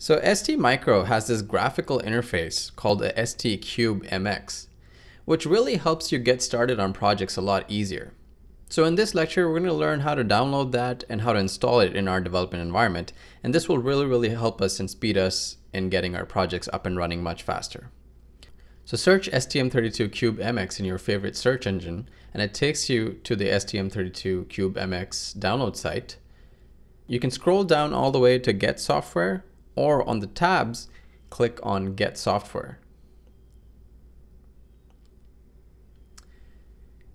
So STMicro has this graphical interface called the ST Cube MX, which really helps you get started on projects a lot easier. So in this lecture, we're going to learn how to download that and how to install it in our development environment. And this will really, really help us and speed us in getting our projects up and running much faster. So search STM32Cube MX in your favorite search engine, and it takes you to the STM32Cube MX download site. You can scroll down all the way to Get Software, or on the tabs, click on Get Software.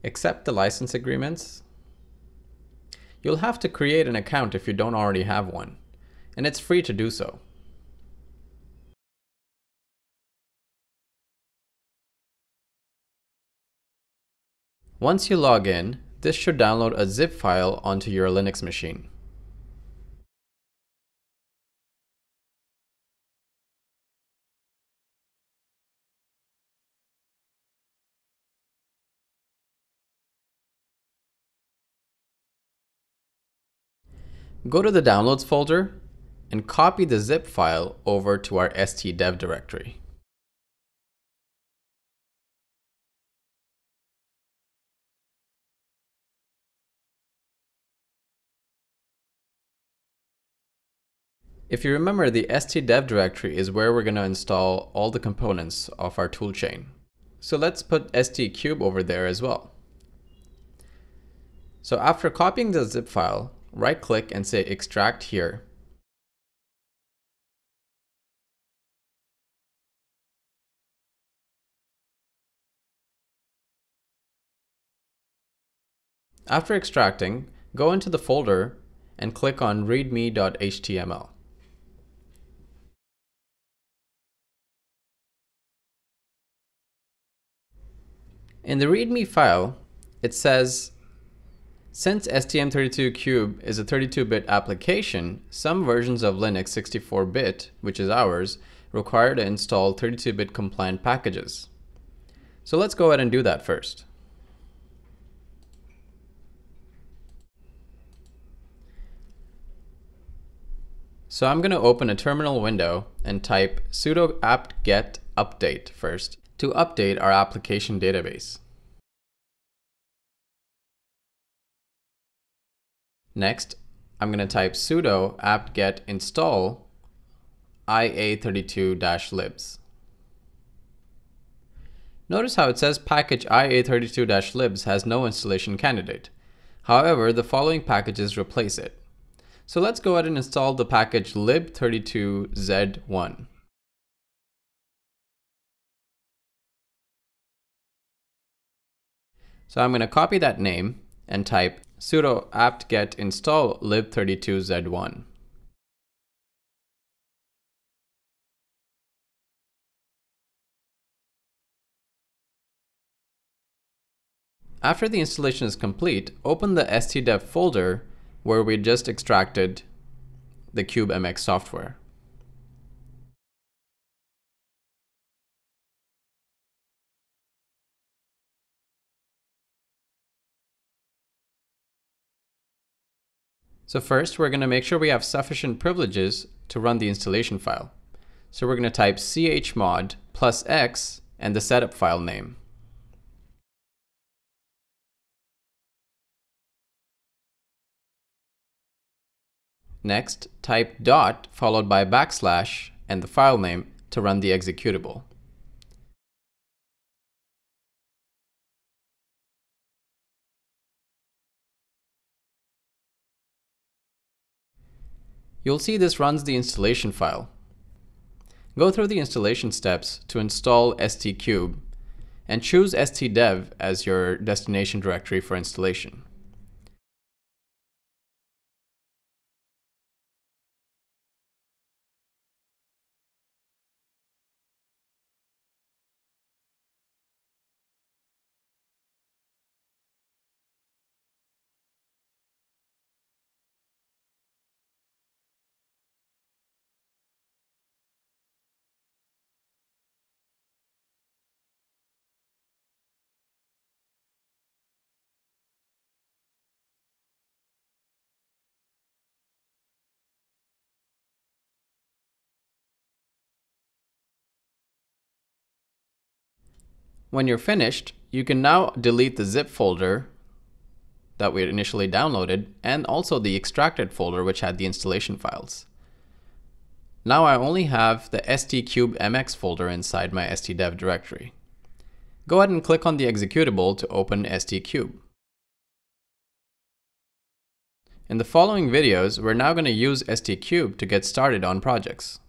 Accept the license agreements. You'll have to create an account if you don't already have one, and it's free to do so. Once you log in, this should download a zip file onto your Linux machine. Go to the Downloads folder and copy the zip file over to our stdev directory. If you remember, the stdev directory is where we're going to install all the components of our toolchain. So let's put stcube over there as well. So after copying the zip file, right click and say extract here. After extracting, go into the folder and click on readme.html. In the README file, it says since STM32Cube is a 32-bit application, some versions of Linux 64-bit, which is ours, require to install 32-bit compliant packages. So let's go ahead and do that first. So I'm going to open a terminal window and type sudo apt-get update first to update our application database. Next, I'm going to type sudo apt-get install ia32-libs. Notice how it says package ia32-libs has no installation candidate. However, the following packages replace it. So let's go ahead and install the package lib32z1. So I'm going to copy that name and type sudo apt-get install lib32z1. After the installation is complete, open the stdev folder where we just extracted the CubeMX software. So first, we're going to make sure we have sufficient privileges to run the installation file. So we're going to type chmod plus x and the setup file name. Next, type dot followed by backslash and the file name to run the executable. You'll see this runs the installation file. Go through the installation steps to install stcube and choose stdev as your destination directory for installation. When you're finished, you can now delete the zip folder that we initially downloaded and also the extracted folder which had the installation files. Now I only have the stcube.mx folder inside my stdev directory. Go ahead and click on the executable to open stcube. In the following videos, we're now going to use stcube to get started on projects.